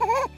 Oh,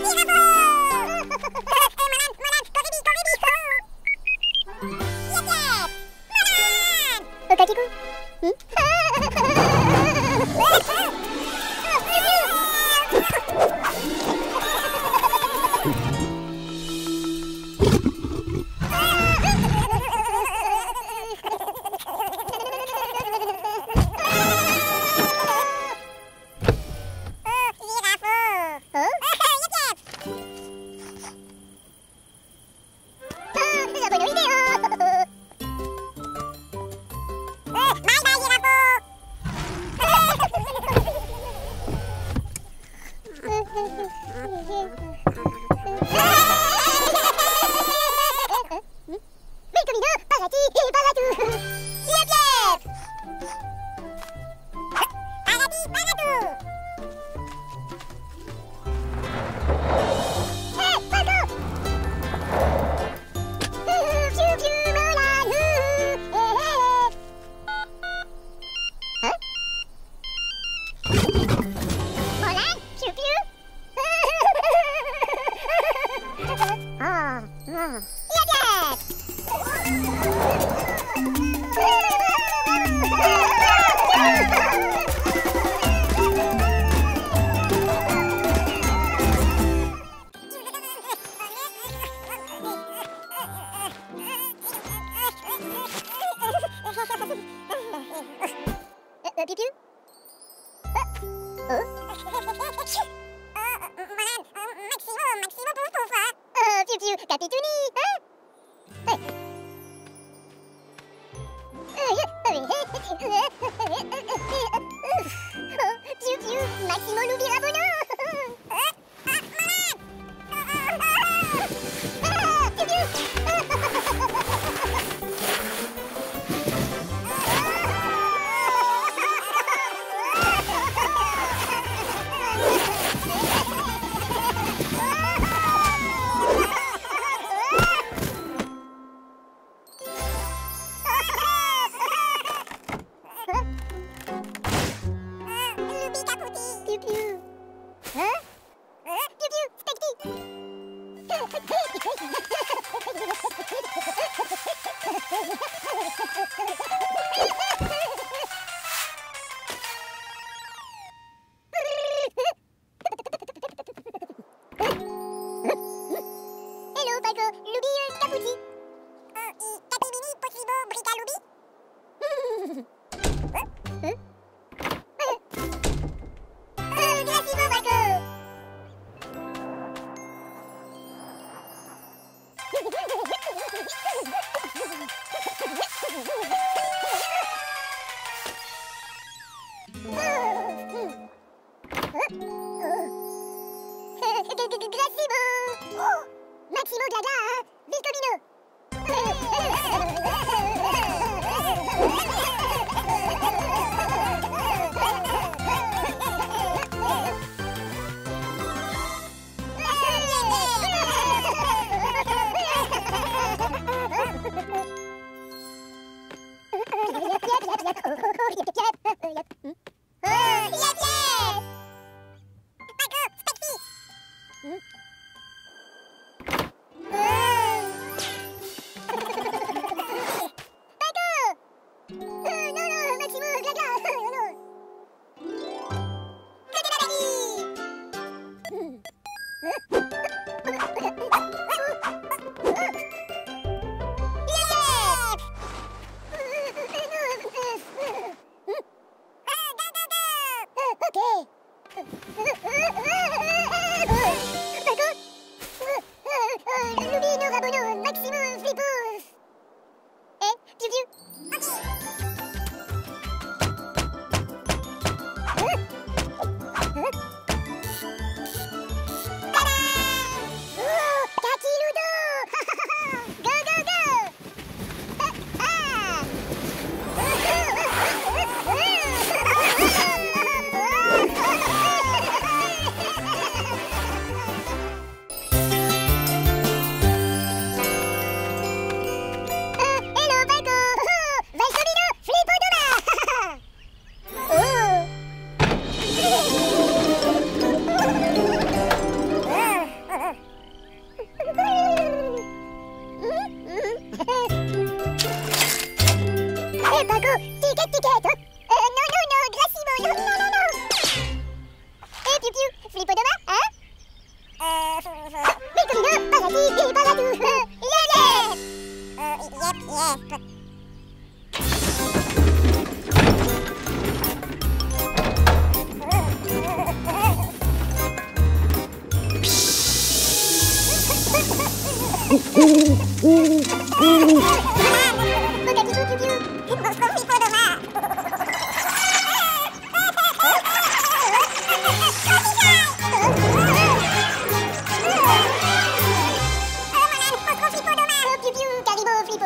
ピーナポ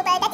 Về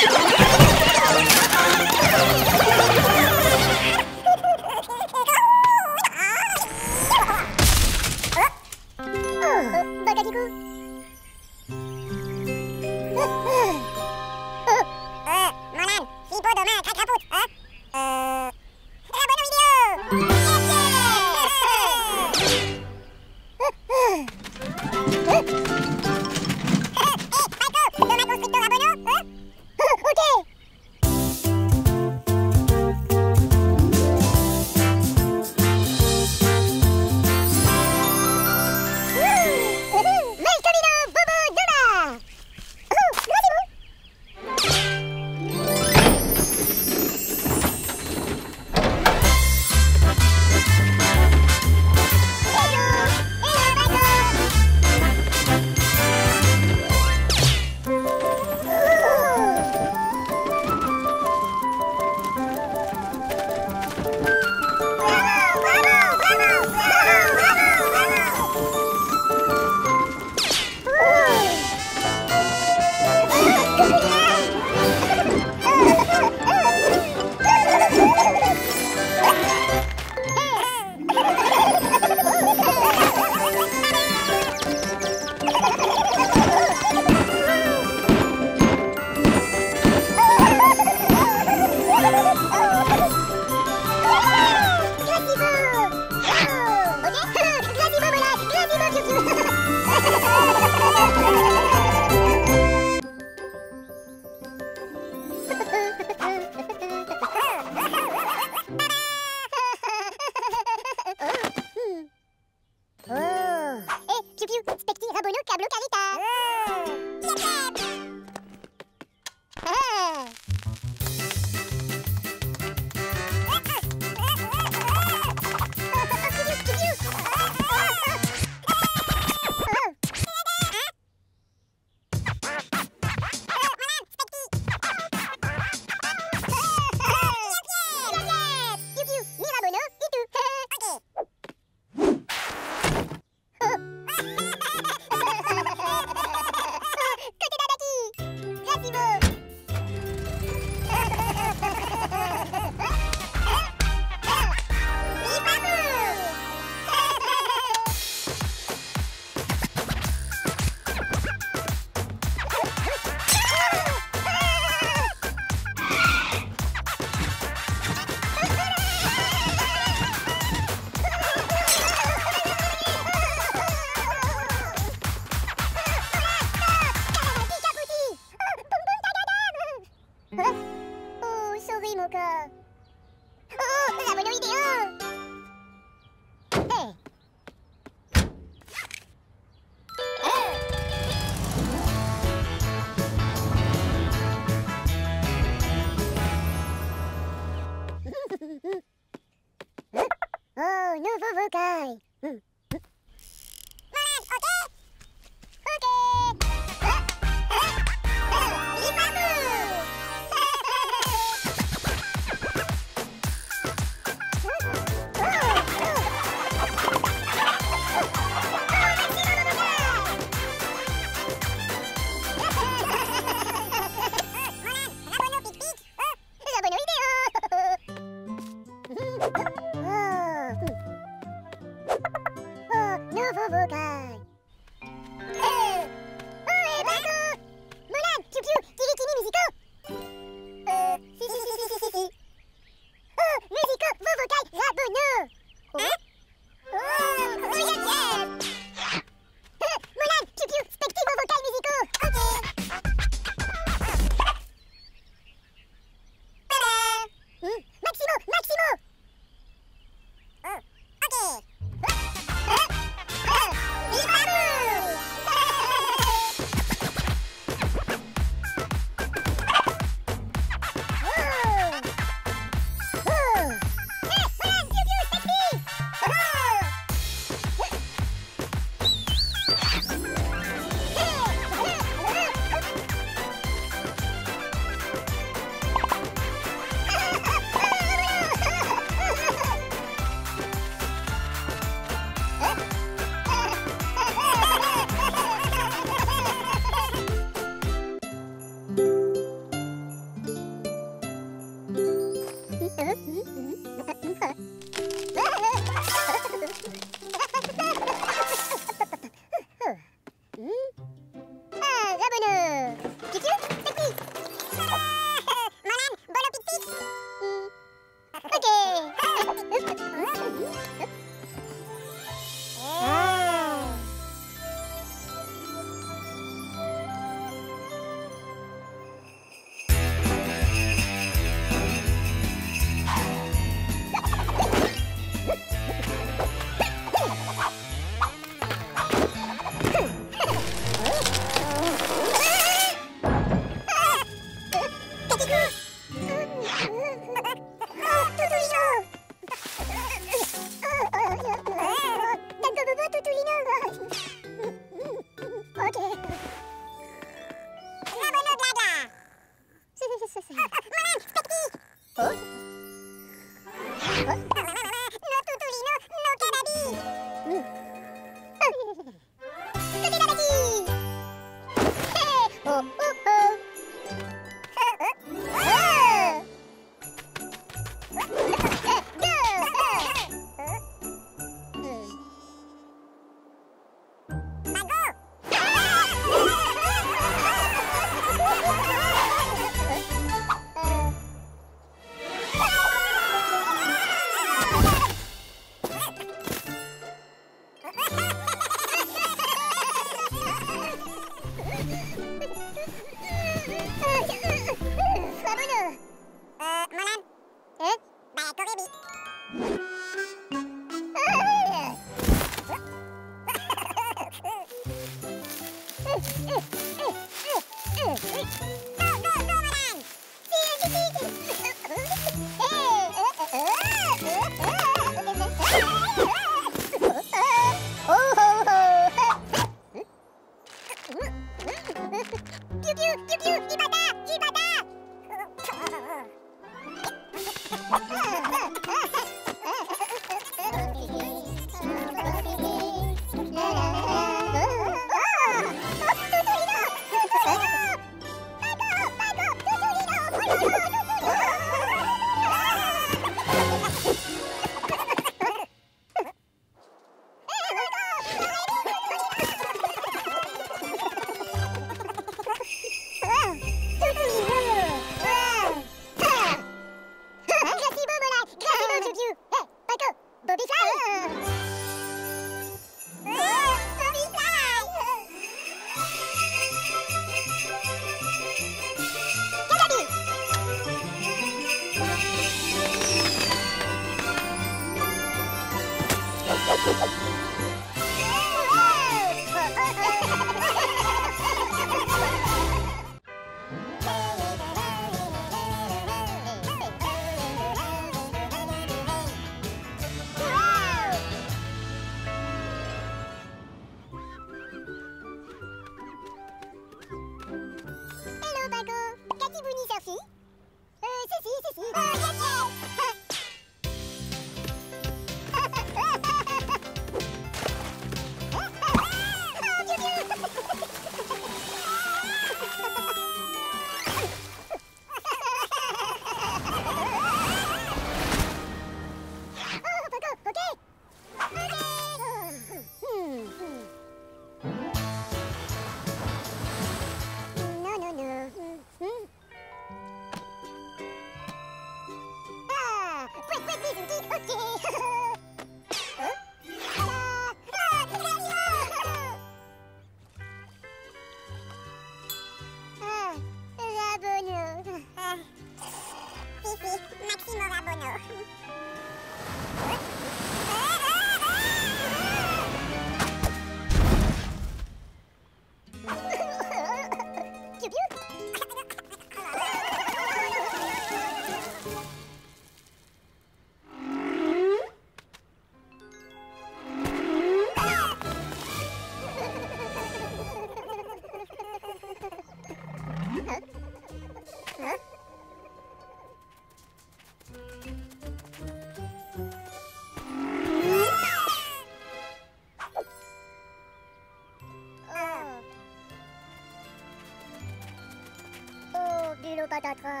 Oh,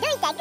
piou. Ludo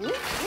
Hmm?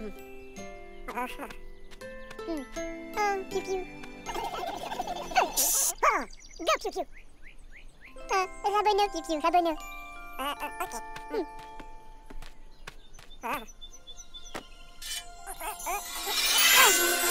mesmo. hum. ah piu ah oh, go piu piu. Ah, rabanão piu piu, rabanão. Ah, ah, ok. Hum. Ah. ah, ah, ah.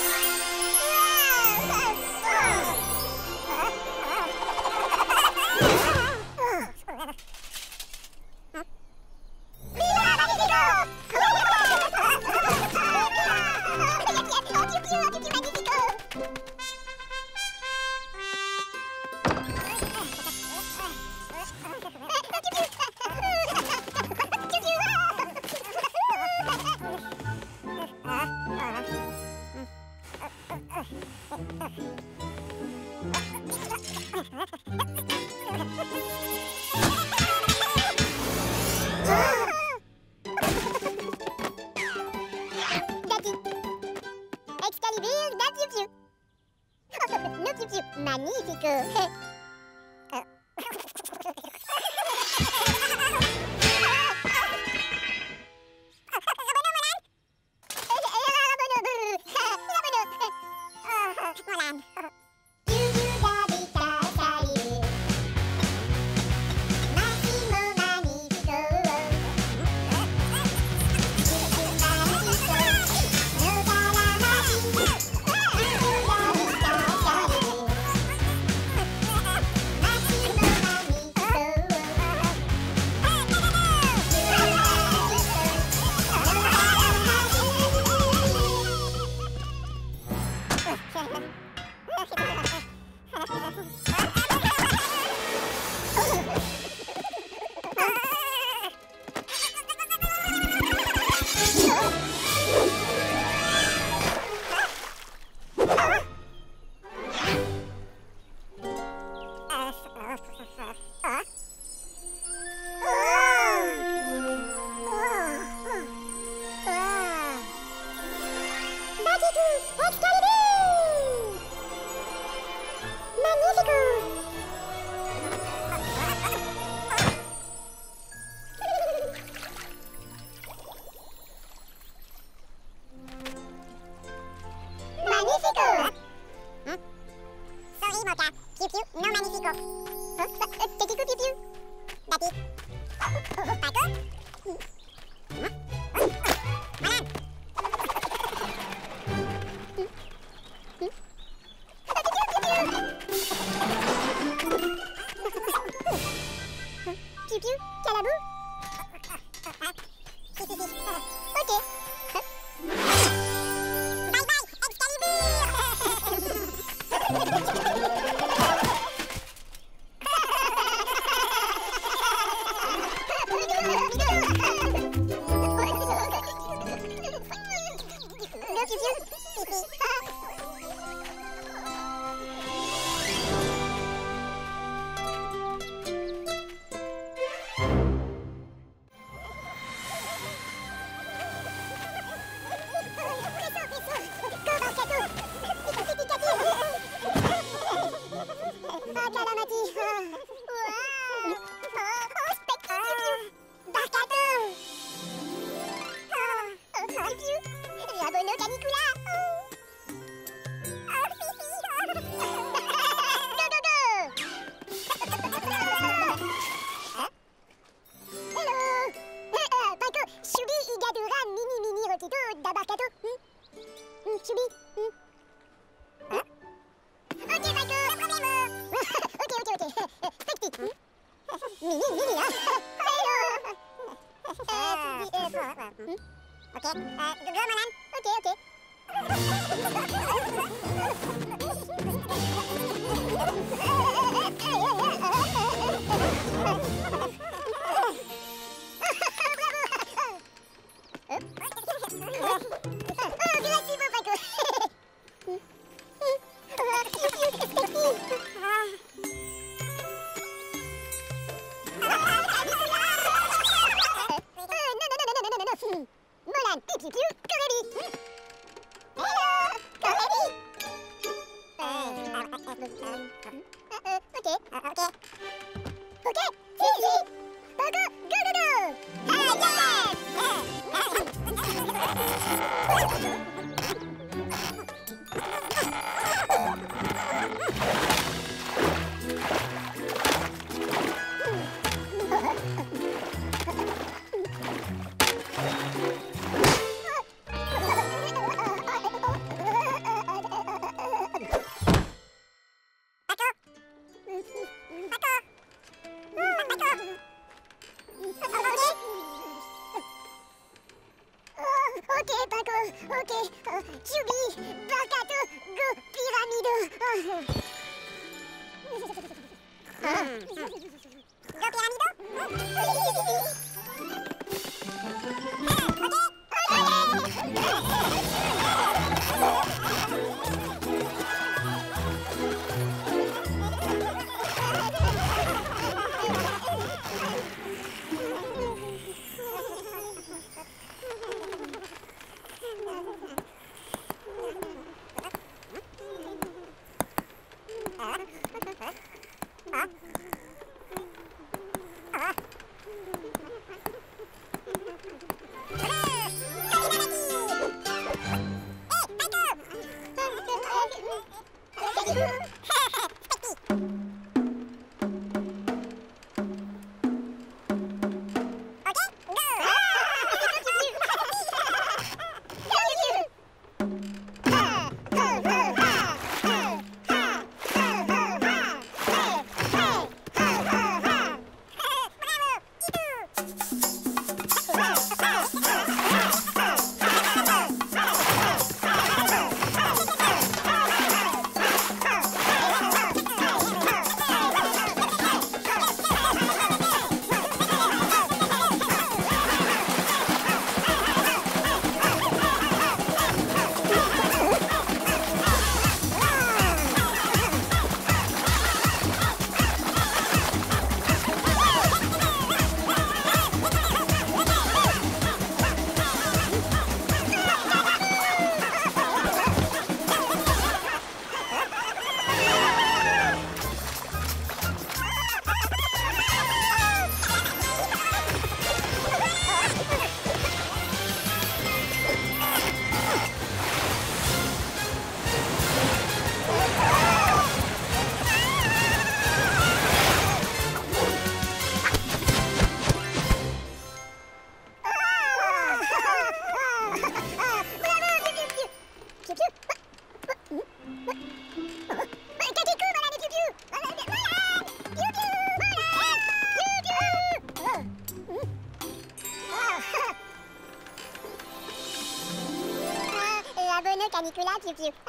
Canicula, piu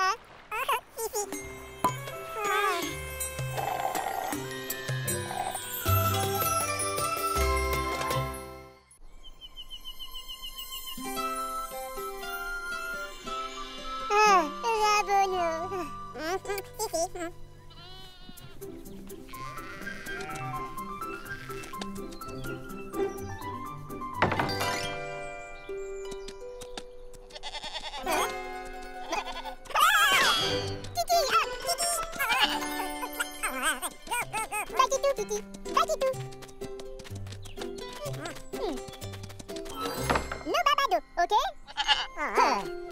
babado, ok ah.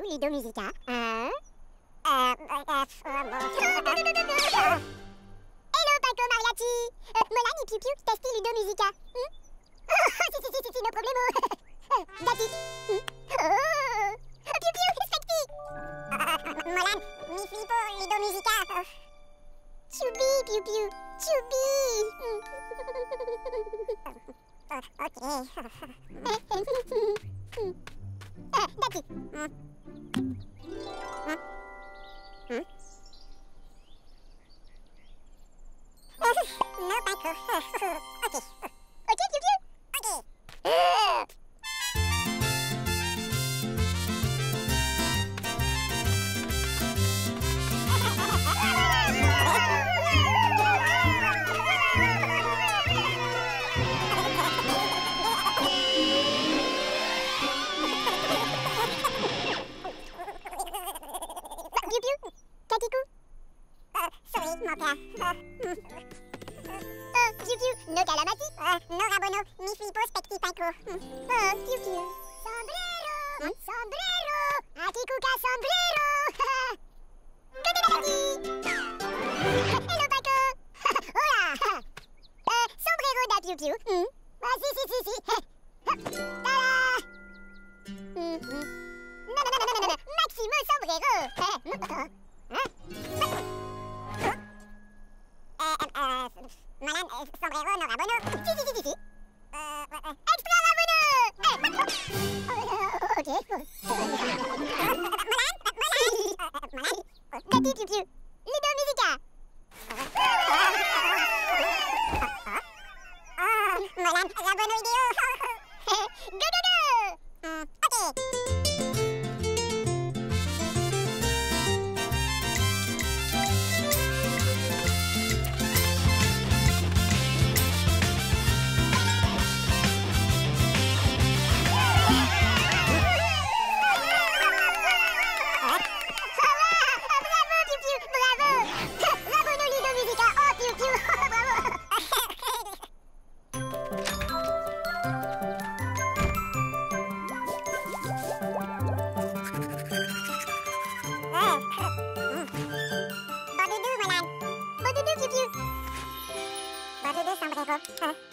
Ludo Musica. Specti Paco. Hmm. Oh, Piu Piu. Sombrero, hmm? sombrero, Akikuka sombrero. Hello Paco. Hola. Euh, sombrero da Piu Piu. Hmm. Ah, si, si, si, si. Tada. Hmm, hmm. Non. Maximo sombrero. Hein? Euh, euh, euh, Molang, euh, sombrero, no rabono. Si, si, si, si, si. Gadudu! Hmm, okay. Huh?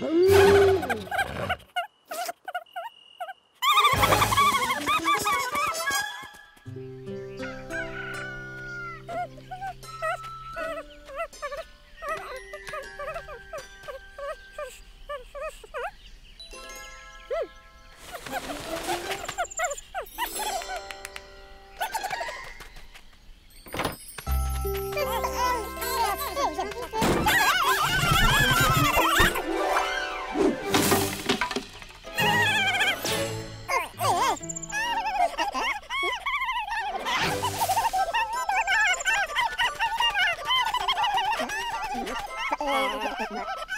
смешно. ハハハハ!